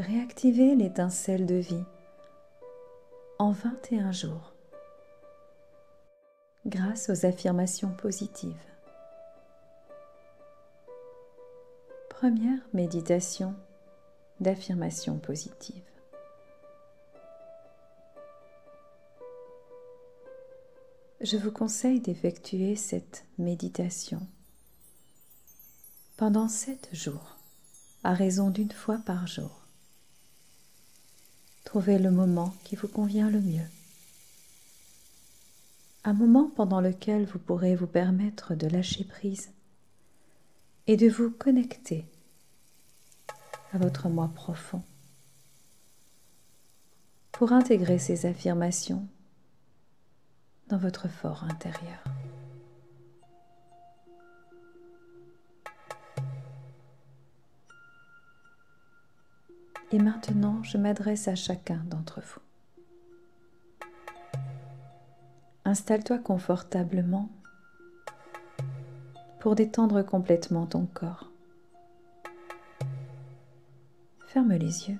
réactiver l'étincelle de vie en 21 jours grâce aux affirmations positives. Première méditation d'affirmation positive. Je vous conseille d'effectuer cette méditation pendant sept jours, à raison d'une fois par jour. Trouvez le moment qui vous convient le mieux. Un moment pendant lequel vous pourrez vous permettre de lâcher prise et de vous connecter à votre moi profond pour intégrer ces affirmations dans votre fort intérieur. Et maintenant, je m'adresse à chacun d'entre vous. Installe-toi confortablement pour détendre complètement ton corps. Ferme les yeux.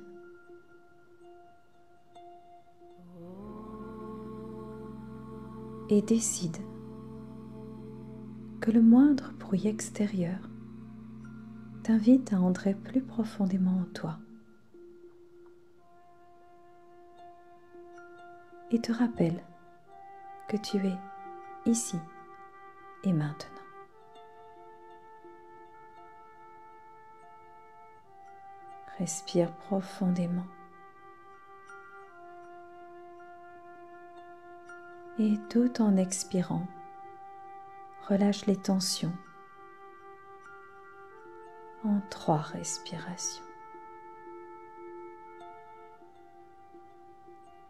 Et décide que le moindre bruit extérieur t'invite à entrer plus profondément en toi. Et te rappelle que tu es ici et maintenant. Respire profondément. Et tout en expirant, relâche les tensions en trois respirations.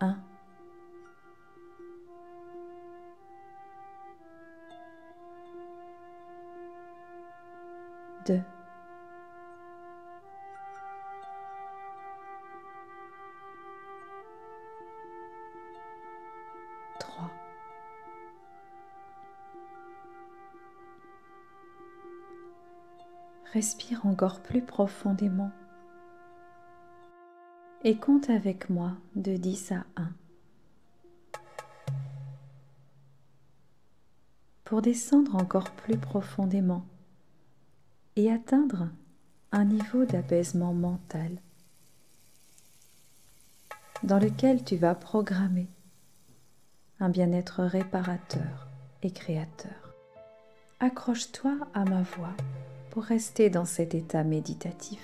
1. 2. Respire encore plus profondément et compte avec moi de 10 à 1. Pour descendre encore plus profondément et atteindre un niveau d'apaisement mental dans lequel tu vas programmer un bien-être réparateur et créateur. Accroche-toi à ma voix pour rester dans cet état méditatif.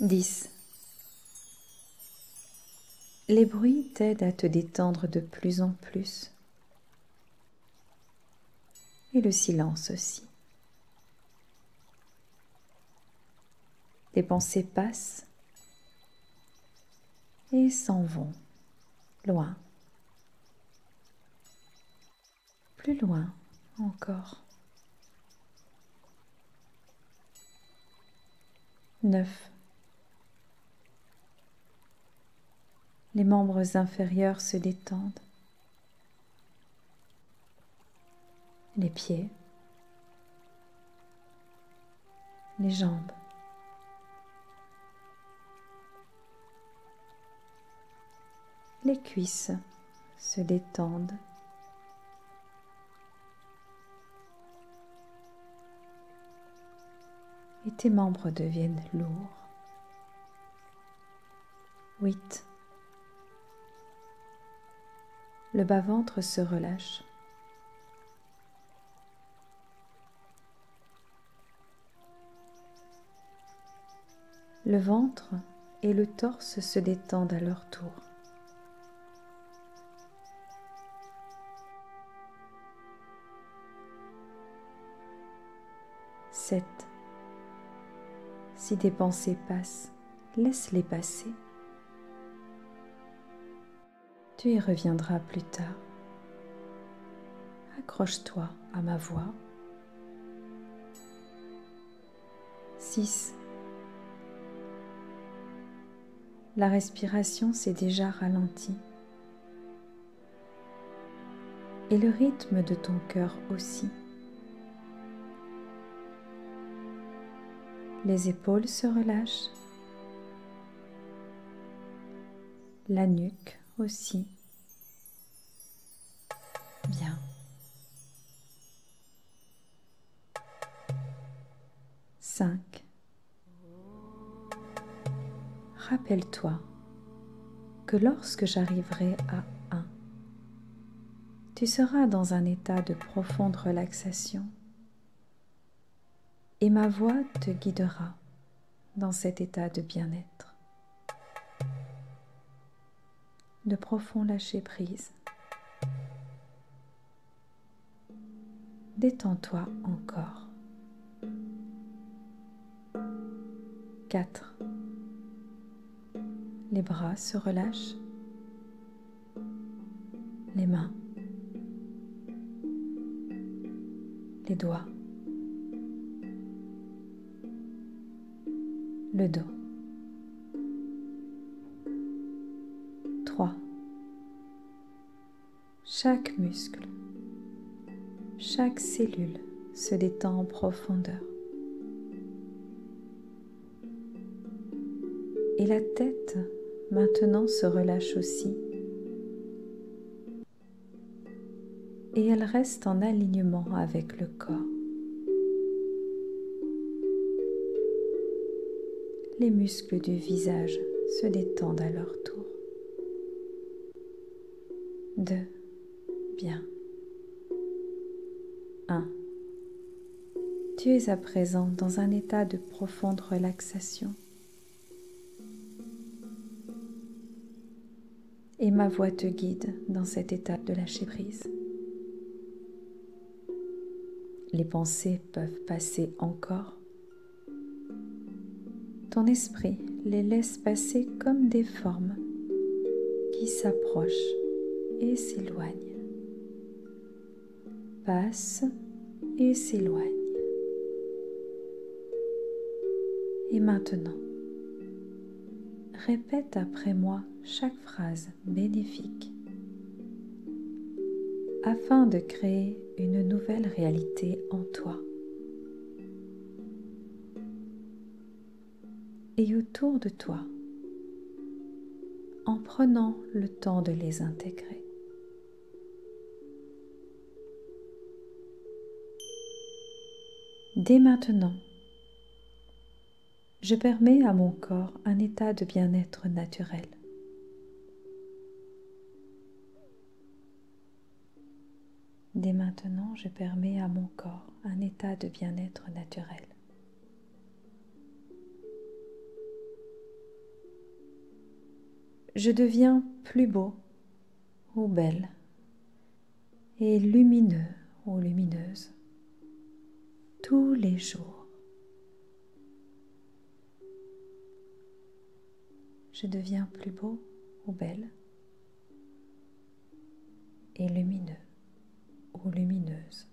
Dix. Les bruits t'aident à te détendre de plus en plus. Et le silence aussi. Les pensées passent et s'en vont loin. plus loin encore. 9. Les membres inférieurs se détendent. Les pieds, les jambes. Les cuisses se détendent. et tes membres deviennent lourds. 8. Le bas-ventre se relâche. Le ventre et le torse se détendent à leur tour. Sept. Si des pensées passent, laisse-les passer. Tu y reviendras plus tard. Accroche-toi à ma voix. 6. La respiration s'est déjà ralentie et le rythme de ton cœur aussi. Les épaules se relâchent. La nuque aussi. Rappelle-toi que lorsque j'arriverai à un, tu seras dans un état de profonde relaxation et ma voix te guidera dans cet état de bien-être, de profond lâcher-prise. Détends-toi encore. 4. Les bras se relâchent. Les mains. Les doigts. Le dos. 3. Chaque muscle, chaque cellule se détend en profondeur. Et la tête maintenant se relâche aussi. Et elle reste en alignement avec le corps. Les muscles du visage se détendent à leur tour. 2. Bien. 1. Tu es à présent dans un état de profonde relaxation. Et ma voix te guide dans cet état de lâcher prise. Les pensées peuvent passer encore. Ton esprit les laisse passer comme des formes qui s'approchent et s'éloignent. Passent et s'éloignent. Et maintenant, répète après moi chaque phrase bénéfique afin de créer une nouvelle réalité en toi et autour de toi en prenant le temps de les intégrer. Dès maintenant, je permets à mon corps un état de bien-être naturel. Dès maintenant, je permets à mon corps un état de bien-être naturel. Je deviens plus beau ou belle et lumineux ou lumineuse tous les jours. Je deviens plus beau ou belle et lumineux ou lumineuse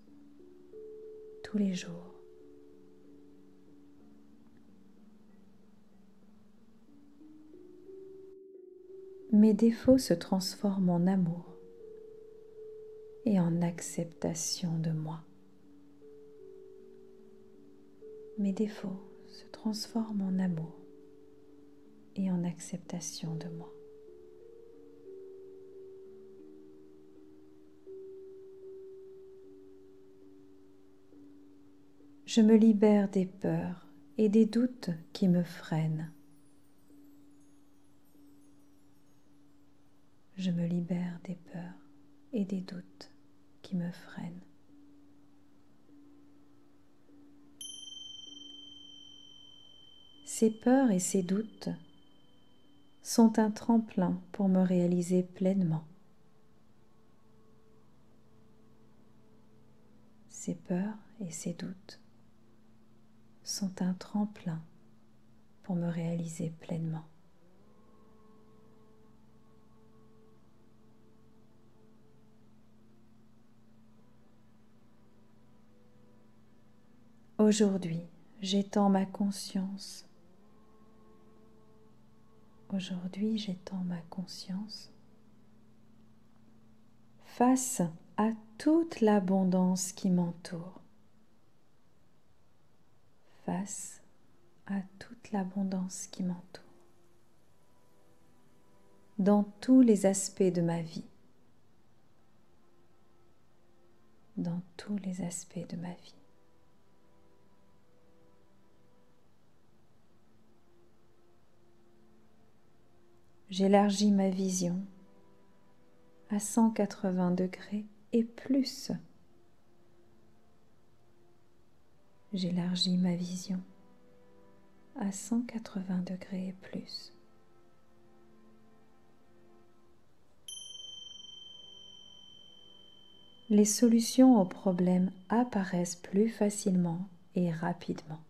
tous les jours. Mes défauts se transforment en amour et en acceptation de moi. Mes défauts se transforment en amour et en acceptation de moi. je me libère des peurs et des doutes qui me freinent. Je me libère des peurs et des doutes qui me freinent. Ces peurs et ces doutes sont un tremplin pour me réaliser pleinement. Ces peurs et ces doutes sont un tremplin pour me réaliser pleinement. Aujourd'hui, j'étends ma conscience. Aujourd'hui, j'étends ma conscience face à toute l'abondance qui m'entoure. Face à toute l'abondance qui m'entoure, dans tous les aspects de ma vie, dans tous les aspects de ma vie. J'élargis ma vision à 180 degrés et plus. J'élargis ma vision à 180 degrés et plus. Les solutions aux problèmes apparaissent plus facilement et rapidement.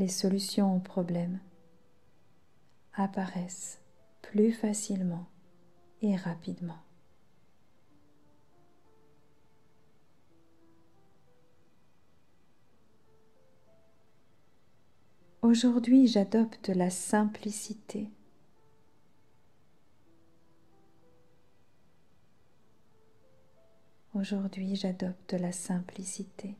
Les solutions aux problèmes apparaissent plus facilement et rapidement. Aujourd'hui, j'adopte la simplicité. Aujourd'hui, j'adopte la simplicité.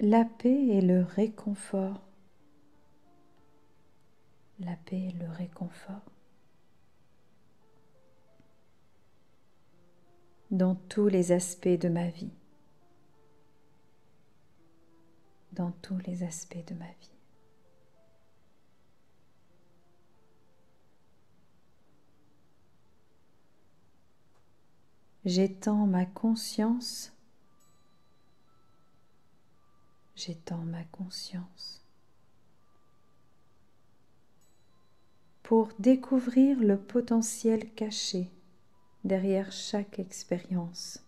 La paix et le réconfort. La paix et le réconfort. dans tous les aspects de ma vie. Dans tous les aspects de ma vie. J'étends ma conscience. J'étends ma conscience. Pour découvrir le potentiel caché derrière chaque expérience.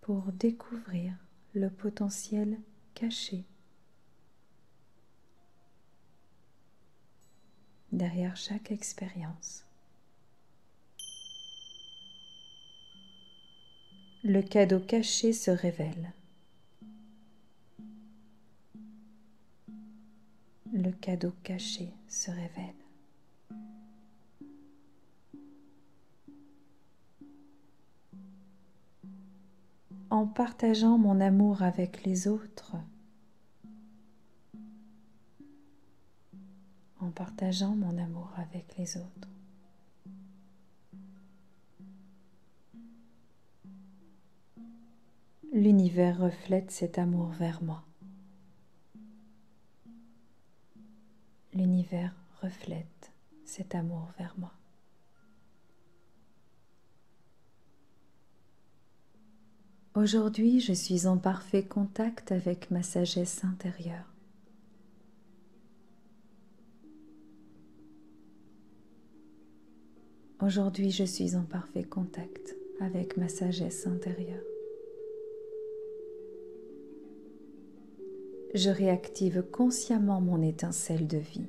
Pour découvrir le potentiel caché derrière chaque expérience. Le cadeau caché se révèle. Le cadeau caché se révèle. en partageant mon amour avec les autres, en partageant mon amour avec les autres. L'univers reflète cet amour vers moi. L'univers reflète cet amour vers moi. Aujourd'hui, je suis en parfait contact avec ma sagesse intérieure. Aujourd'hui, je suis en parfait contact avec ma sagesse intérieure. Je réactive consciemment mon étincelle de vie.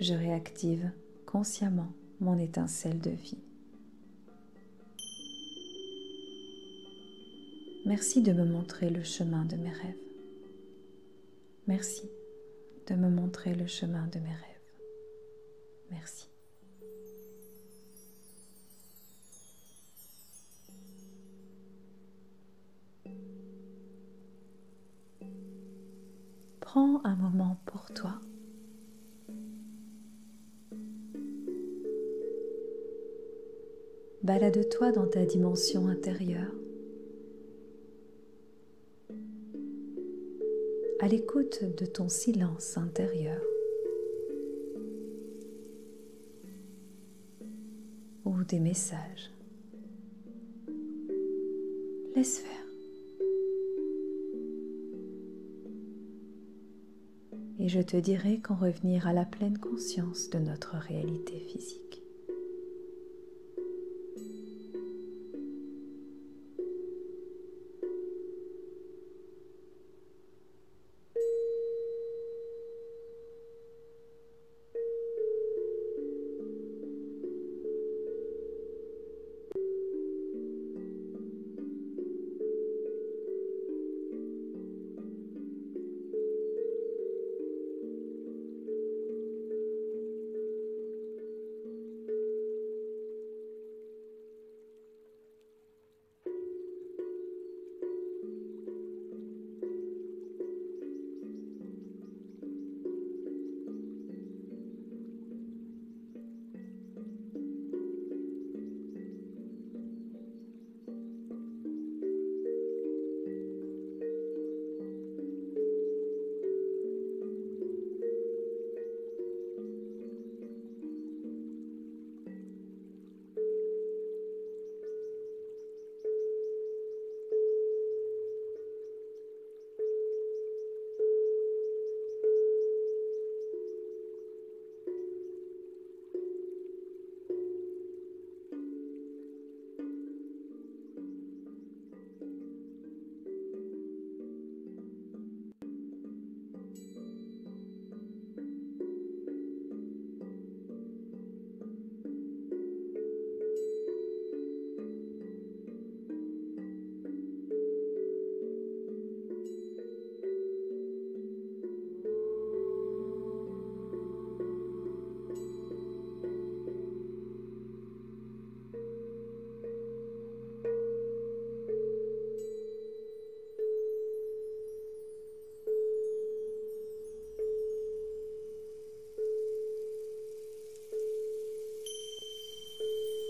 Je réactive consciemment mon étincelle de vie. Merci de me montrer le chemin de mes rêves. Merci de me montrer le chemin de mes rêves. Merci. Prends un moment pour toi. Balade-toi dans ta dimension intérieure. à l'écoute de ton silence intérieur ou des messages. Laisse faire. Et je te dirai quand revenir à la pleine conscience de notre réalité physique.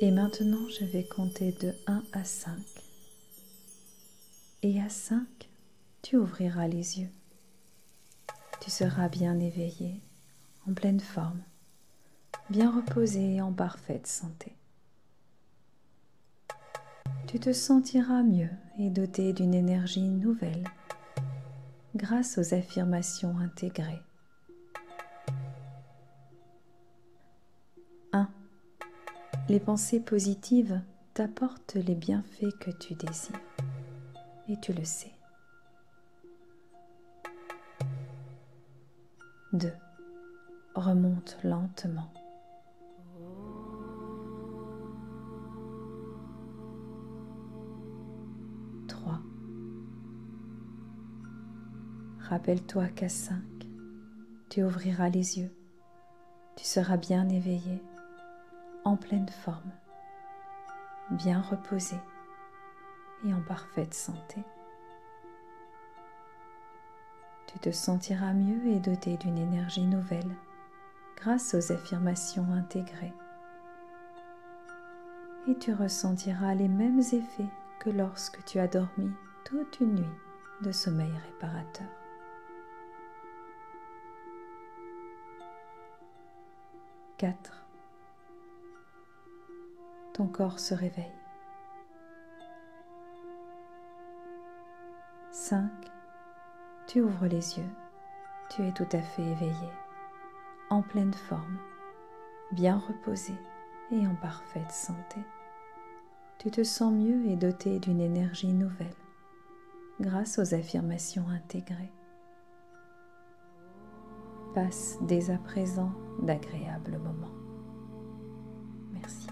Et maintenant, je vais compter de 1 à 5. Et à 5, tu ouvriras les yeux. Tu seras bien éveillé, en pleine forme, bien reposé et en parfaite santé. Tu te sentiras mieux et doté d'une énergie nouvelle grâce aux affirmations intégrées. Les pensées positives t'apportent les bienfaits que tu désires et tu le sais. 2. Remonte lentement. 3. Rappelle-toi qu'à 5, tu ouvriras les yeux, tu seras bien éveillé, en pleine forme, bien reposé et en parfaite santé. Tu te sentiras mieux et doté d'une énergie nouvelle grâce aux affirmations intégrées. Et tu ressentiras les mêmes effets que lorsque tu as dormi toute une nuit de sommeil réparateur. Quatre. Corps se réveille. 5. Tu ouvres les yeux. Tu es tout à fait éveillé, en pleine forme, bien reposé et en parfaite santé. Tu te sens mieux et doté d'une énergie nouvelle grâce aux affirmations intégrées. Passe dès à présent d'agréables moments. Merci.